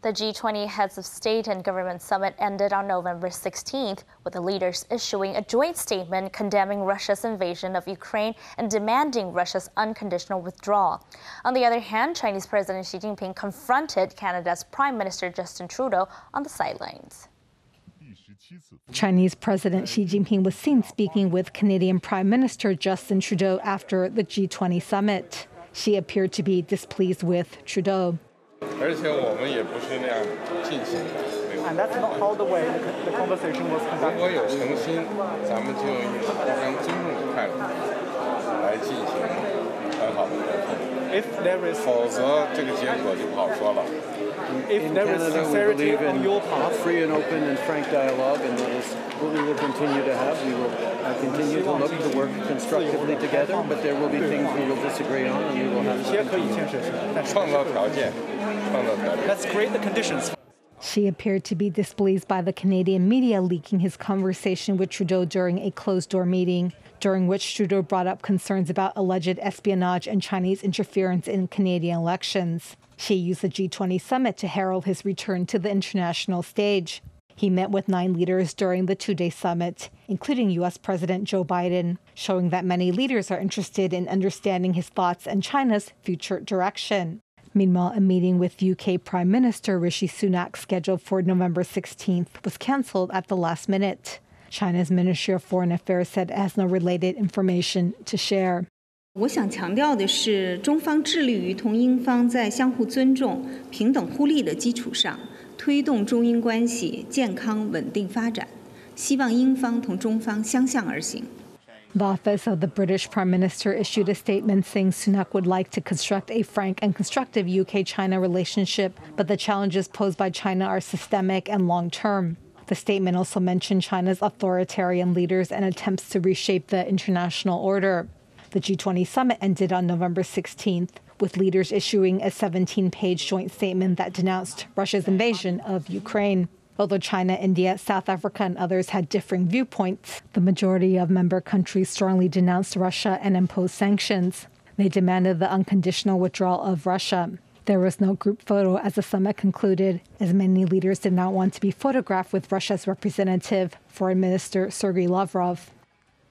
The G20 Heads of State and Government Summit ended on November 16th, with the leaders issuing a joint statement condemning Russia's invasion of Ukraine and demanding Russia's unconditional withdrawal. On the other hand, Chinese President Xi Jinping confronted Canada's Prime Minister Justin Trudeau on the sidelines. Chinese President Xi Jinping was seen speaking with Canadian Prime Minister Justin Trudeau after the G20 summit. Xi appeared to be displeased with Trudeau. And that's not how the way the, the conversation was conducted. 如果有诚心，咱们就用互相尊重的态度来否则这个结果就不好说了。If there is sincerity on your part, free and open and frank dialogue, and that is what we will continue to have. We will uh, continue to look to work constructively together, but there will be things we will disagree on, and we will have. 些可以建设性，但是创造条件，创造条件。Let's create the conditions. Xi appeared to be displeased by the Canadian media leaking his conversation with Trudeau during a closed door meeting during which Trudeau brought up concerns about alleged espionage and Chinese interference in Canadian elections. Xi used the G20 summit to herald his return to the international stage. He met with nine leaders during the two day summit, including U.S. President Joe Biden, showing that many leaders are interested in understanding his thoughts and China's future direction. Meanwhile, a meeting with UK Prime Minister Rishi Sunak scheduled for November 16th was cancelled at the last minute. China's Ministry of Foreign Affairs said it has no related information to share. 我想强调的是，中方致力于同英方在相互尊重、平等互利的基础上，推动中英关系健康稳定发展。希望英方同中方相向而行。The office of the British Prime Minister issued a statement saying Sunak would like to construct a frank and constructive UK China relationship, but the challenges posed by China are systemic and long term. The statement also mentioned China's authoritarian leaders and attempts to reshape the international order. The G20 summit ended on November 16th, with leaders issuing a 17 page joint statement that denounced Russia's invasion of Ukraine. Although China, India, South Africa, and others had differing viewpoints, the majority of member countries strongly denounced Russia and imposed sanctions. They demanded the unconditional withdrawal of Russia. There was no group photo as the summit concluded, as many leaders did not want to be photographed with Russia's representative, Foreign Minister Sergei Lavrov.